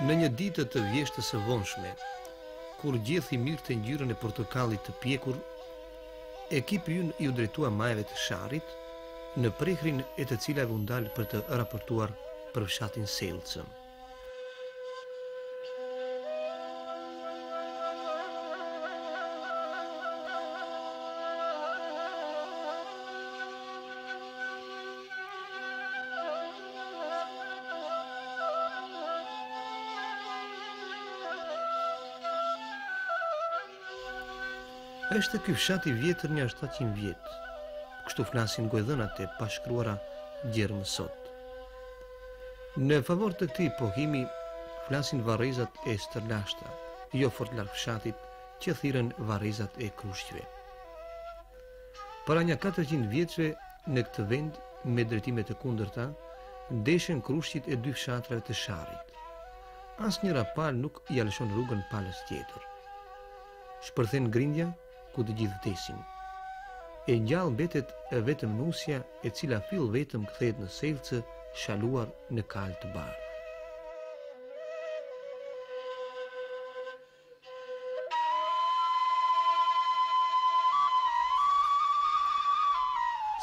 Në një ditë të vjeshtës së vonshme, kur gjethi merrte ngjyrën e portokallit të pjekur, Ekipi ynë iu drejtua majave të Sharrit, në prehrin e të cilave u ndal për të raportuar për fshatin Selcë. Është ky fshat i vjetër nja shtatëqind vjet. Kështu flasin gojëdhënat e pashkruara gjer më sot. Në favor të këtij pohimi flasin varrezat e stërlashta, jo fort larg fshatit, që thirren varrezat e krushqve. Para nja 400 vjetëve në këtë vend me drejtime të kundërta, ndeshen krushqit e dy fshatrave të Sharrit. Asnjëra palë nuk ia lëshon rrugën palës tjetër. Shpërthen grindja ku të gjithë vdesin. E gjallë mbetet vetëm nusja e cila fill vetëm kthehet në Selcë shaluar në kalë të bardhë.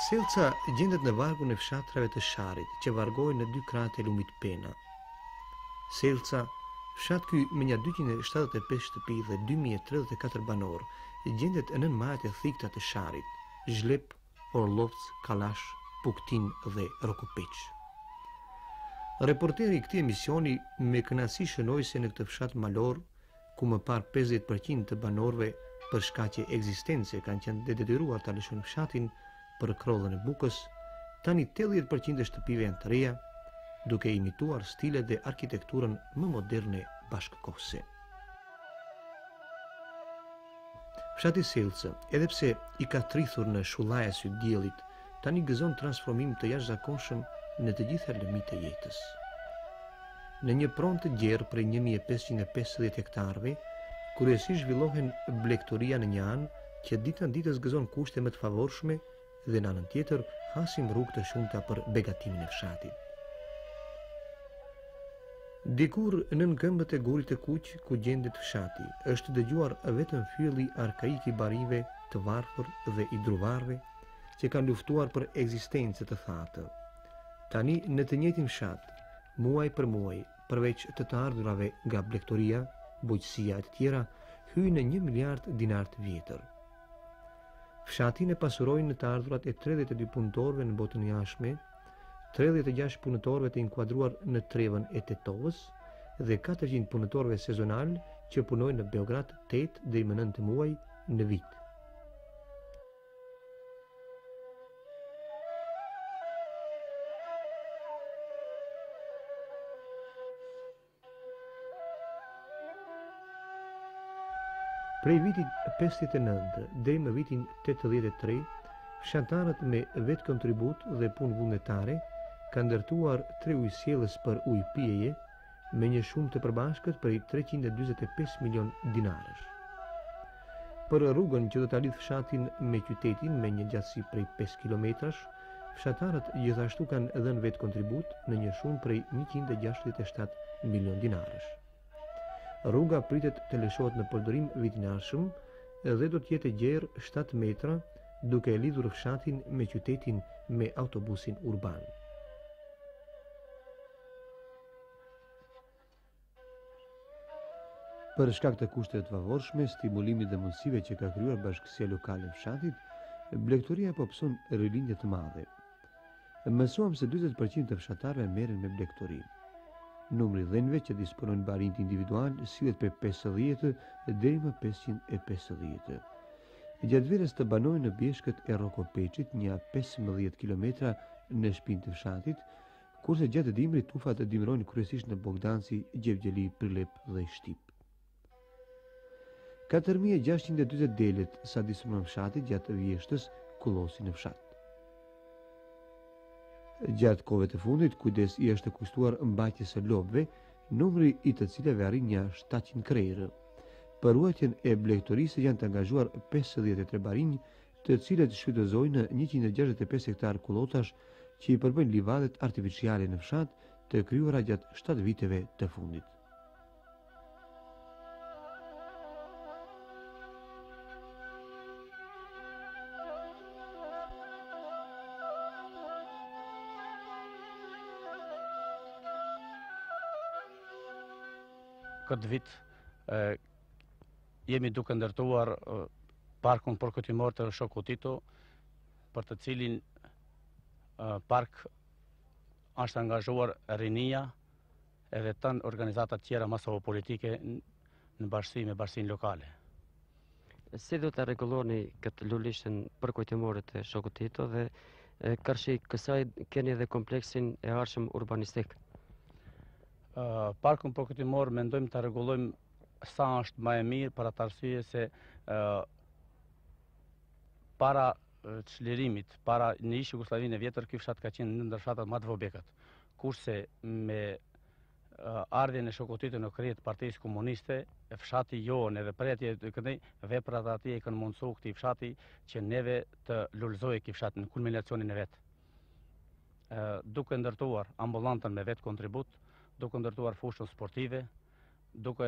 Selca gjendet në vargun e fshatrave të Sharrit, që vargohen në dy krahët e lumit Pena. Selca, fshat ky me nja 275 shtëpi dhe 2034 banorë, gjendet nën majat e thikta të Sharrit, Zhlep, Orlovc, Kalash, Puktin dhe Rokopiç. Reporteri i këtij emisioni me kënaqësi shënoi se në këtë fshat malor, ku më parë 50% të banorëve për shkaqe ekzistence kanë qenë të detyruar ta lëshojnë fshatin për krodhën e bukës, tani 80% e shtëpive janë të reja, duke imituar stilet dhe arkitekturën më moderne bashkëkohëse. Fshati Selcë, edhe pse i katrithur në shullajë si diellit, tani gëzon transformim të jashtëzakonshëm në të gjitha lëmit e jetës. Në një pronë të gjerë prej 1550 hektarve, kryesisht zhvillohen blektoria në një anë që dita-ditës gëzon kushte më të favorshme dhe në anën tjetër hasim rrugë të shumta për begatimin e fshatit. Dikur nën këmbët e gurit të kuq ku gjendet fshati, është dëgjuar vetëm fyelli arkaik i barive të varfër dhe i druvarve që kanë luftuar për ekzistencë të thatë. Tani në të njëjtin fshat, muaj për muaj, përveç të të ardhurave nga blektoria, bujqësia e të tjera, hyjnë një miliard dinarë të vjetër. Fshatin e pasurojnë në të ardhurat e 32 punëtorëve në botën e jashtme, 36 punëtorëve të inkuadruar në trevën e Tetovës dhe 400 punëtorëve sezonalë që punojnë në Beograd 8 deri më 9 muaj në vit. Prej vitit 59 deri në vitin 83, fshatarët me vetëkontribut dhe punë vullnetare kanë ndërtuar tre ujësjellës për ujë pije me një shumë të përbashkët prej 325 milion dinarësh. Për rrugën që do ta lidh fshatin me qytetin me një gjatësi prej 5 kilometrash, Fshatarët gjithashtu kanë dhënë vetëkontribut në një shumë prej 167 milion dinarësh. Rruga pritet të lëshohet në përdorim vitin e ardhshëm dhe do të jetë e gjerë 7 metra duke e lidhur fshatin me qytetin me autobusin urban. Për shkak të kushteve të favorshme, stimulimit dhe mundësive që ka krijuar bashkësia lokale e fshatit, blegtoria po pëson rilindje të madhe. Mësuam se 40% të fshatarëve merren me blegtori. Numri i dhenve që disponojnë barinjtë individualë sillet prej 50 deri më 550. Gjatë verës ata banojnë në bjeshkët e Rokopeçit, nja 15 kilometra në shpinë të fshatit, Kurse gjatë dimrit tufat dimrojnë kryesisht në Bogdanci, Gjevgjeli, Prilep dhe Shtip. 4640 delet sa i numëron fshati gjatë vjeshtës kullosin në fshat. Gjatë kohëve të fundit, kujdes i është kushtuar mbajtjes së lopëve, numri i të cilave arrin nja 700 krerë. Për ruajtjen e blektorisë janë të angazhuar 53 barinj të cilët shfrytëzojnë njëqind e gjashtëdhjetë e pesë hektarë kullotash që i përbëjnë livadhet artificiale në fshat të krijuara gjatë shtatë viteve të fundit. këtë vit Jemi duke ndërtuar parkun përkujtimor të shokut Tito, për të cilin park është angazhuar rinia edhe tanë organizatat tjera masovo-politike në bashkësi me bashkësinë lokale. Si do ta rregulloni këtë lulishten përkujtimore të shokut Tito dhe karshi kësaj keni edhe kompleksin e ardhshëm urbanistik? Parkun përkujtimor mendojmë ta rregullojmë Sa është ma e mirë për atë arsye se para çlirimit, para në ish-Jugosllavinë e vjetër ky fshat ka qenë ndër fshatrat ma të vobektë. Kurse me ardhjen e shokut Tito në krye të partisë komuniste, e fshati jonë edhe prej atje e këndej, veprat e tij i kanë mundësu këtij fshati që neve të lulëzojë ky fshat në kulminacionin e vet. Duke ndërtuar ambulantën me vetëkontribut, duke ndërtuar fushën sportive, duke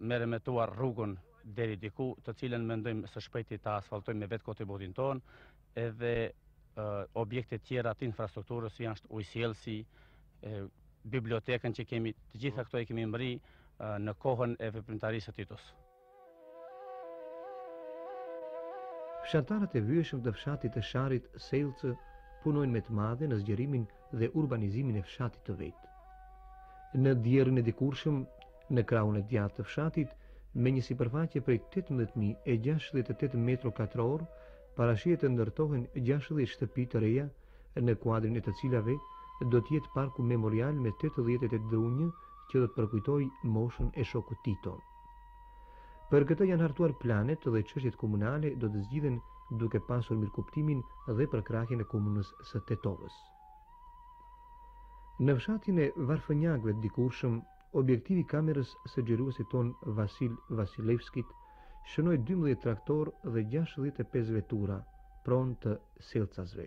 meremetuar rrugën deri diku, të cilën mendojmë së shpejti ta asfaltojmë me vetëkontributin tonë, edhe objektet tjera të infrastrukturës, si është ujësjellësi, bibliotekën që kemi, të gjitha këto i kemi mbrri në kohën e veprimtarisë së Titos. Fshatarët e vyeshëm të fshatit të Sharrit Sellcë punojnë me të madhe në zgjerimin dhe urbanizimin e fshatit të vet. Në djerrin e dikurshëm, në krahun e djathtë të fshatit, me një sipërfaqe prej 18.068 metra katrorë, parashihet të ndërtohen 60 shtëpi të reja, në kuadrin e të cilave do të jetë parku memorial me 88 drunjë që do të përkujtojë moshën e shokut Tito. Për këtë janë hartuar planet dhe çështjet komunale do të zgjidhen duke pasur mirëkuptimin dhe përkrahjen e komunës së Tetovës. Në fshatin e varfanjakëve të dikurshëm, objektivi i kamerës së xhiruesit tonë Vasil Vasilevskit shënoi dymbëdhjetë traktorë dhe gjashtëdhjetë e pesë vetura pronë të sellcasve.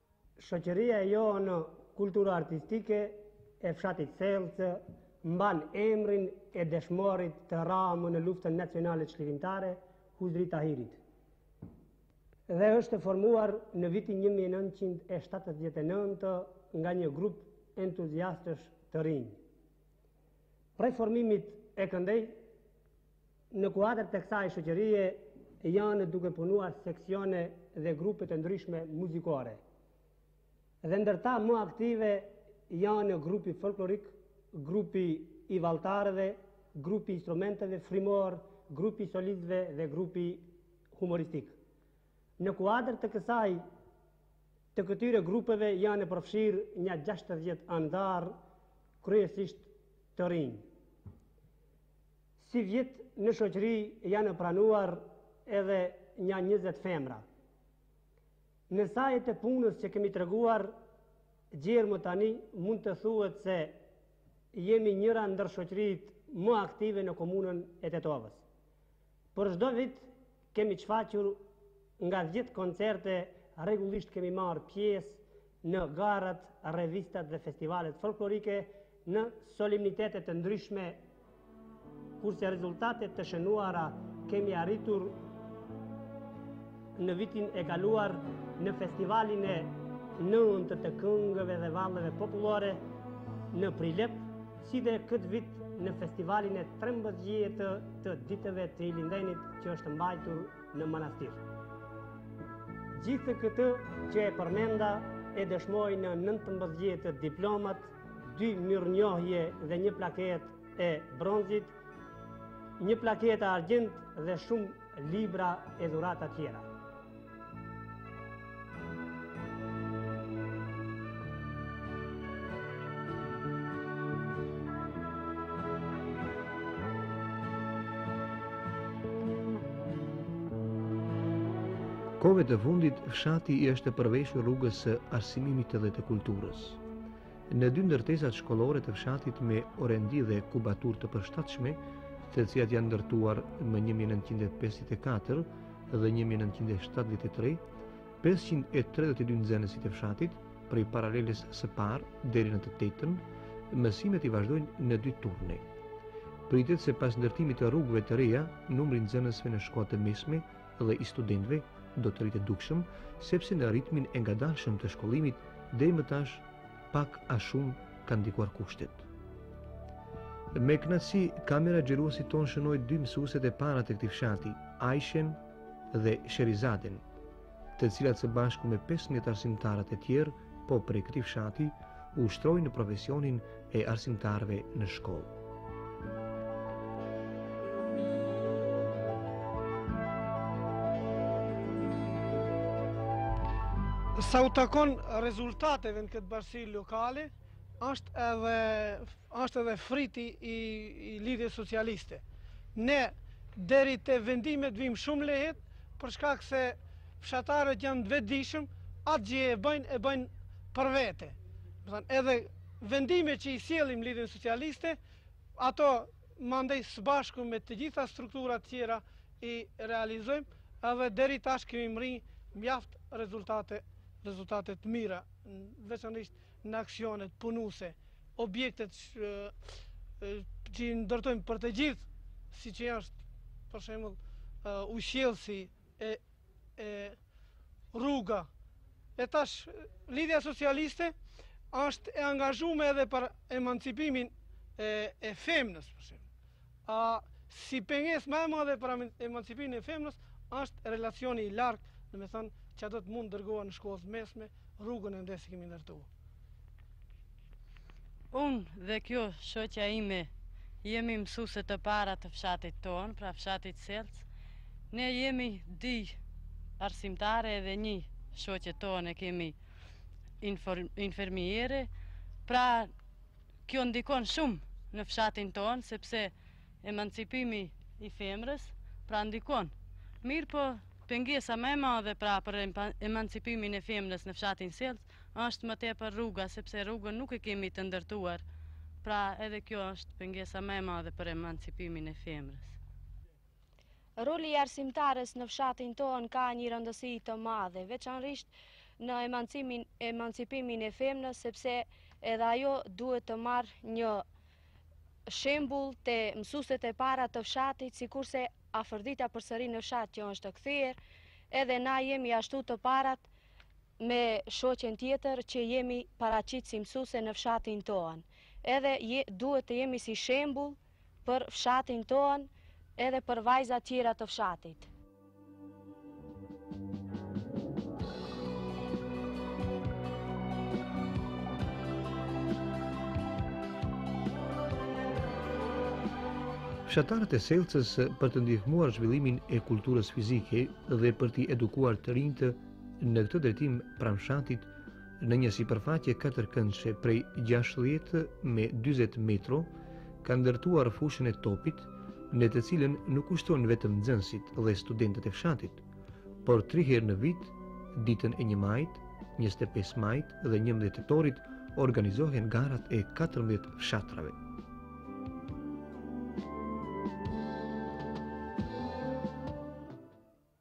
Shoqëria jonë kulturo-artistike e fshatit Sellcë mban emrin e dëshmorit të ramë në Luftën Nacionale Çlirimtare, Huzri Tahirit, dhe është formuar në vitin një mijë e nëntëqind e shtatëdhjetë e nëntë nga një grup entuziastësh të rinj. Prej formimit e këndej Në kuadër të kësaj shoqërie janë duke punuar seksione dhe grupe të ndryshme muzikore. Dhe ndër ta më aktive janë grupi folklorik, grupi i valltarëve, grupi i instrumenteve frymore, grupi i solistëve dhe grupi humoristik. Në kuadër të kësaj të këtyre grupeve janë përfshirë nja gjashtëdhjetë anëtarë, kryesisht të rinj. Sivjet në shoqëri janë pranuar edhe nja njëzet femra. Në saje të punës që kemi treguar, gjer më tani mund të thuhet se jemi njëra ndër shoqëritë më aktive në komunën e Tetovës. Për çdo vit Kemi çfaqur nga dhjetë koncerte, rregullisht kemi marrë pjesë në garat, revistat dhe festivalet folklorike në solemnitete të ndryshme, kurse rezultate të shënuara kemi arritur në vitin e kaluar në festivalin e nëntë të këngëve dhe valleve popullore në Prilep, si dhe këtë vit në festivalin e 13 të ditëve të Ilindenit që është mbajtur në Manastir. Gjithë këtë që e përmenda e dëshmojnë 19 diplomat, dy mirënjohje dhe një plaketë e bronztë, një plaketë e argjendtë dhe shumë libra e dhurata tjera. Kohëve të fundit, fshati i është përveshur rrugës së arsimimit dhe të kulturës. Në dy ndërtesat shkollore të fshatit me orendi dhe kubaturë të përshtatshme, të cilat janë ndërtuar më 1954, dhe 1973, 532 nxënësit e fshatit, prej paraleles së parë deri në të tetën, mësimet i vazhdojnë në dy turne. Pritet se pas ndërtimit të rrugëve të reja, numri i nxënësve në shkolla të mesme dhe i studentëve do të rritet dukshëm, sepse në ritmin e ngadalshëm të shkollimit deri më tash pak a shumë kanë ndikuar kushtet. Me kënaqësi, kamera e xhiruesit tonë shënoi dy mësueset e para të këtij fshati, Ajshen dhe Sherizaden, të cilat së bashku me 15 arsimtarët e tjerë, po prej këtij fshati, ushtrojnë profesionin e arsimtarëve në shkollë. Sa u takon rezultateve në këtë bashkësi lokale, është edhe është edhe fryti i, i lidhjes socialiste. Ne deri te vendimet vim shumë lehtë, për shkak se fshatarët janë të vetëdijshëm, atë që e bëjnë e bëjnë për vete. Do edhe Vendimet që i sjellim n'Lidhjen Socialiste, ato mandej së bashku me të gjitha strukturat tjera i realizojmë, edhe deri tash kemi mrri mjaft rezultate, rezultate të mira, veçanërisht në aksionet punuse, objektet që i ndërtojmë për të gjithë, siç ashtë, për shembull, ujësjellësi e e rruga. E tash Lidhja Socialiste ashtë e angazhume edhe për emancipimin e e femnës, për shembull. A si pengesë ma e madhe për emancipimin e femnës është relacioni i largë, domethanë, që do të mund dërgohen në shkollë t'mesme, rrugën ende s'e kemi ndërtu. Unë dhe kjo shoqja ime jemi mësueset të para të fshatit tonë, pra fshatit Selc. Ne jemi dy arsimtare edhe një shoqe tonë e kemi infermiere, pra kjo ndikon shumë në fshatin tonë, sepse emancipimi i femrës, pra ndikon. Mirëpo, pengesa më e madhe pra për emancipimin e femrës në fshatin Selc, është më tepër rruga, sepse rrugën nuk e kemi të ndërtuar, pra edhe kjo është pengesa më e madhe për emancipimin e femrës. Roli i arsimtares në fshatin tonë ka një rëndësi të madhe, veçanërisht në emancipimin e femrës, sepse edhe ajo duhet të marrë një shembull te mësueset e para të fshatit, sikurse Afërdita përsëri në fshat që është të kthyer, edhe na jemi ashtu të parat me shoqen tjetër që jemi paraqit si msuse në fshatin tonë edhe duhet të jemi si shembull për fshatin tonë edhe për vajzat tjera të fshatit. Fshatarët e Selcës për të ndihmuar zhvillimin e kulturës fizike dhe për t'i edukuar të rinjtë Në këtë drejtim pranë fshatit, në një sipërfaqe katërkëndëshe prej 60 me 40 metro, kanë ndërtuar fushën e topit, në të cilën nuk ushtrojnë vetëm nxënësit dhe studentët e fshatit, por tri herë në vit, ditën e një majit, 25 majit dhe 11 tetorit, organizohen garat e 14 fshatrave.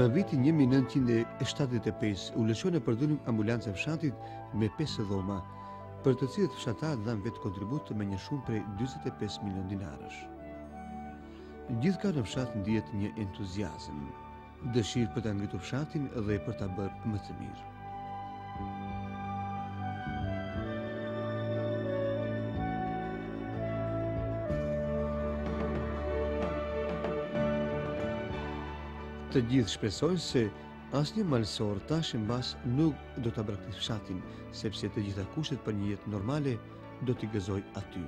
Në vitin 1975 u lëshuan në përdorim ambulanca e fshatit me 5 dhoma, për të cilët fshatarët dhanë vetëkontribut me një shumë prej 25 milion dinarësh. Gjithkah në fshat ndihet një entuziazëm. Dëshirë për ta ngritur fshatin dhe për ta bërë më të mirë. Të gjithë shpresojnë se asnjë malësor tash e mbas nuk do ta braktisë fshatin, sepse të gjitha kushtet për një jetë normale do t'i gëzojë aty.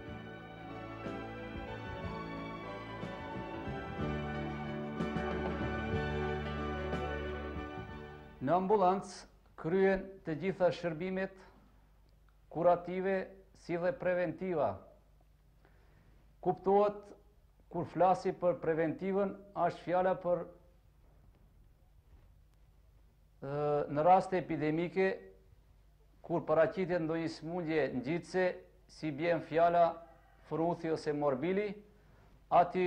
Në ambulancë kryhen të gjitha shërbimet kurative si dhe preventiva. Kuptohet kur flasi për preventivën, ashtë fjala për në raste epidemike Kur paraqitet ndonjë sëmundje ngjitëse, si bien fjala fruthi ose morbili, aty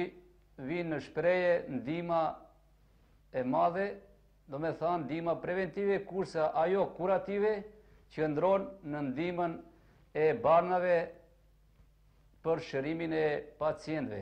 vjen në shprehje ndihma e madhe, domethënë ndihma preventive, kurse ajo kurative qëndron në ndihmën e barnave për shërimin e pacientëve.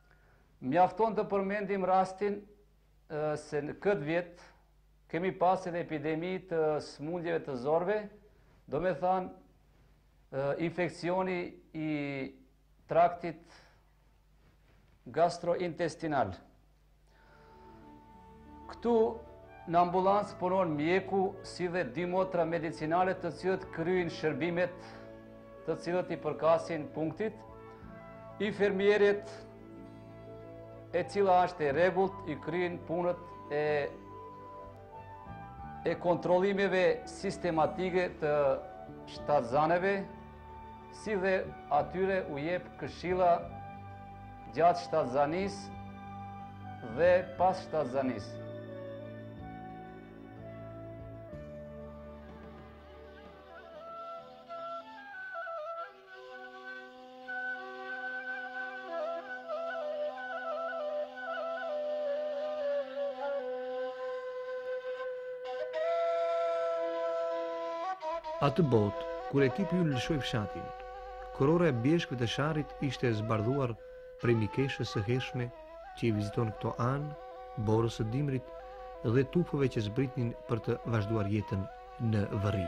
Mjafton të përmendim rastin se në këtë vjet kemi pas edhe epidemi të smundjeve të zorrëve, domethanë infekcioni i traktit gastrointestinal. Këtu në ambulancë punon mjeku si dhe dy motra medicinale të cilat kryejnë shërbimet të cilat i përkasin punktit. Infermierja e cila është e rregullt i kryen punët e e kontrollimeve sistematike të shtatzaneve si dhe atyre u jep këshilla gjatë shtatzanisë dhe pas shtatzanisë. Atë botë, kur ekipi u lëshoi fshatin, kurora e bjeshkëve të Sharrit ishte e zbardhuar prej mikeshës së hershme që i viziton këto anë, borës së dimrit dhe tufëve që zbritnin për të vazhduar jetën në vërri.